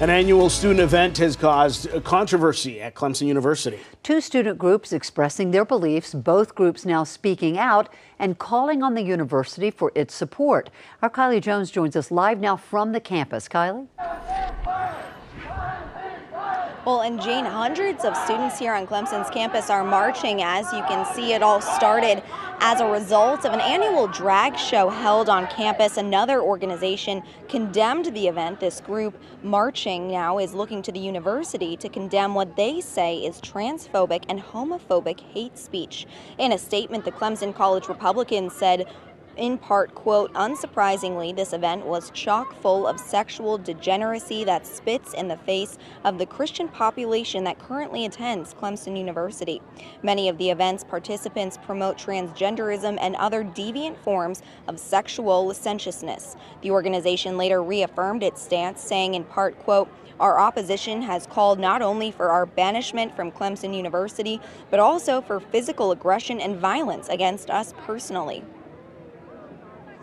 An annual student event has caused controversy at Clemson University. Two student groups expressing their beliefs, both groups now speaking out and calling on the university for its support. Our Kylie Jones joins us live now from the campus. Kylie? Well, and Jane, hundreds of students here on Clemson's campus are marching. As you can see, it all started as a result of an annual drag show held on campus. Another organization condemned the event. This group marching now is looking to the university to condemn what they say is transphobic and homophobic hate speech. In a statement, the Clemson College Republicans said in part, quote, unsurprisingly, this event was chock full of sexual degeneracy that spits in the face of the Christian population that currently attends Clemson University. Many of the event's participants promote transgenderism and other deviant forms of sexual licentiousness. The organization later reaffirmed its stance, saying in part, quote, our opposition has called not only for our banishment from Clemson University, but also for physical aggression and violence against us personally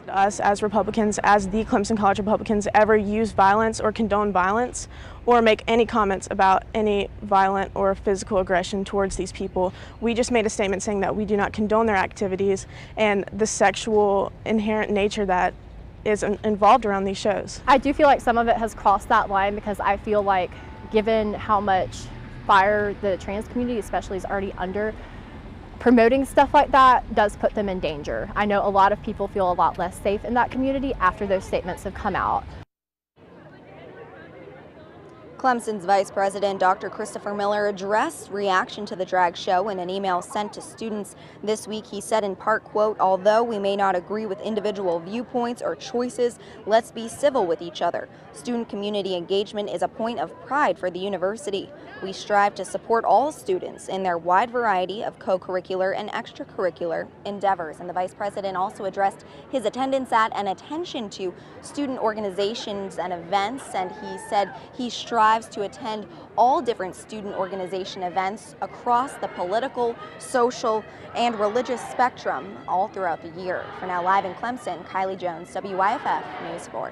us as Republicans, as the Clemson College Republicans, ever use violence or condone violence or make any comments about any violent or physical aggression towards these people. We just made a statement saying that we do not condone their activities and the sexual inherent nature that is involved around these shows. I do feel like some of it has crossed that line because I feel like given how much fire the trans community especially is already under promoting stuff like that does put them in danger. I know a lot of people feel a lot less safe in that community after those statements have come out. Clemson's Vice President Dr. Christopher Miller addressed reaction to the drag show in an email sent to students this week. He said in part, quote, although we may not agree with individual viewpoints or choices, let's be civil with each other. Student community engagement is a point of pride for the university. We strive to support all students in their wide variety of co-curricular and extracurricular endeavors. And the Vice President also addressed his attendance at and attention to student organizations and events. And he said he strives strives to attend all different student organization events across the political, social, and religious spectrum all throughout the year. For now, live in Clemson, Kylie Jones, WYFF News 4.